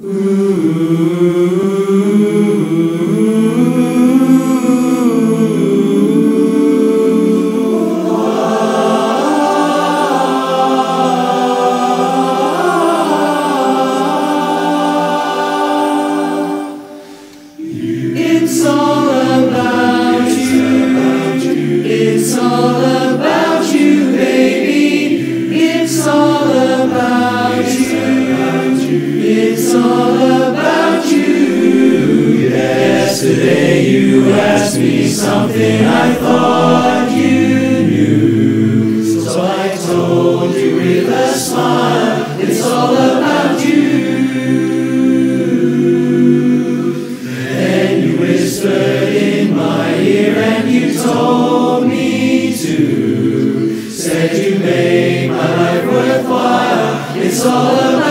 It's all about you. It's all about something I thought you knew. So I told you with a smile, it's all about you. Then you whispered in my ear and you told me to. Said you made my life worthwhile. It's all about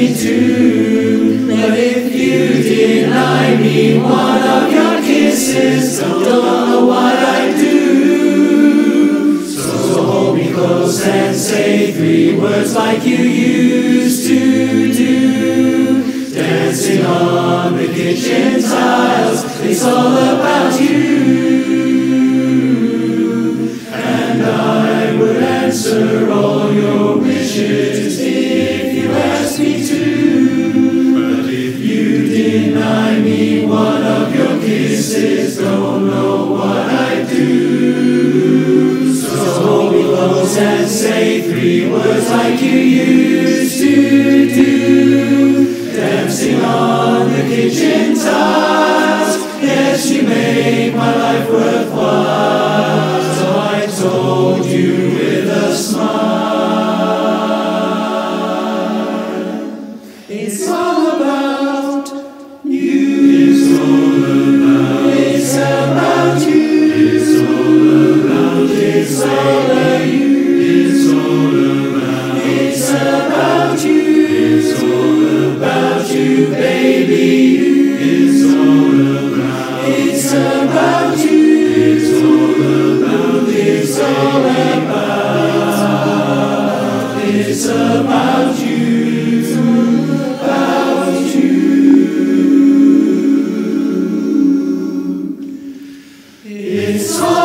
me to. But if you deny me one of your kisses, don't know what I'd do. So hold me close and say three words like you used to do. Dancing on the kitchen tiles, it's all about you. And I would answer kisses, don't know what I do. So hold me close and say three words like you used to do. Dancing on the kitchen tiles, yes, you make my life worthwhile. So I told you with a smile. It's all about It's all about. It's about you. It's all about. It's all about. It's about you. About you. It's all